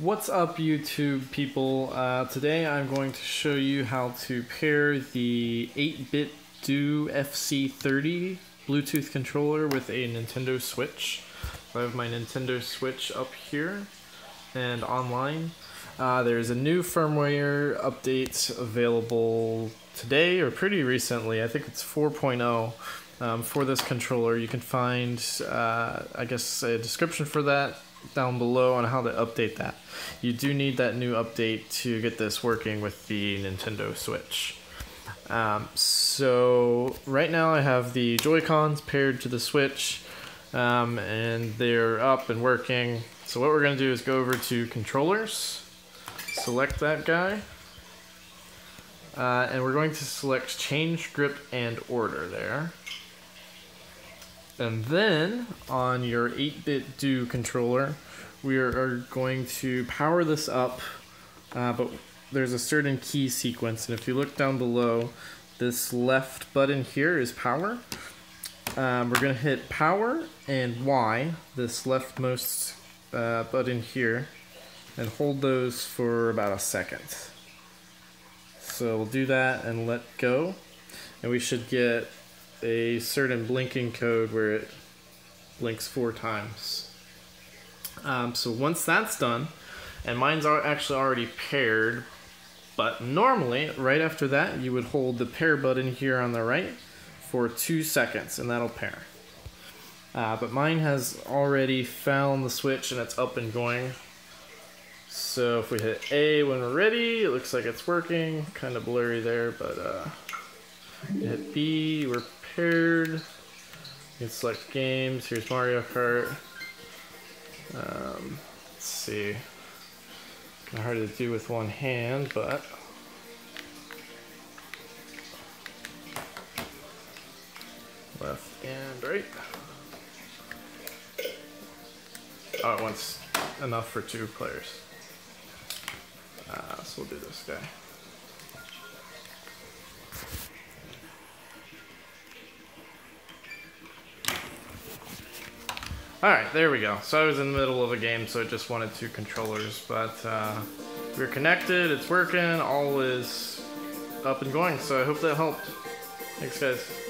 What's up YouTube people? Uh, today I'm going to show you how to pair the 8-bit Do FC30 Bluetooth controller with a Nintendo Switch. I have my Nintendo Switch up here and online. Uh, there's a new firmware update available today or pretty recently. I think it's 4.0 um, for this controller. You can find, uh, I guess, a description for that down below on how to update that. You do need that new update to get this working with the Nintendo Switch. Um, so right now I have the Joy-Cons paired to the Switch um, and they're up and working. So what we're going to do is go over to controllers, select that guy, uh, and we're going to select change grip and order there. And then on your 8Bitdo controller, we are, going to power this up, uh, but there's a certain key sequence. And if you look down below, this left button here is power. Um, we're going to hit power and Y, this leftmost uh, button here, and hold those for about a second. So we'll do that and let go, and we should get a certain blinking code where it blinks four times. Um, so once that's done, and mine's are actually already paired, but normally right after that you would hold the pair button here on the right for two seconds and that'll pair. Uh, but mine has already found the switch and it's up and going. So if we hit A when we're ready, it looks like it's working. Kind of blurry there, but uh, hit B, we're paired. You can select games. Here's Mario Kart. Um, let's see. Kind of hard to do with one hand, but. Left and right. Oh, it wants enough for two players. Uh, so we'll do this guy. Alright, there we go. So I was in the middle of a game, so it just wanted two controllers, but uh, we're connected, it's working, all is up and going, so I hope that helped. Thanks guys.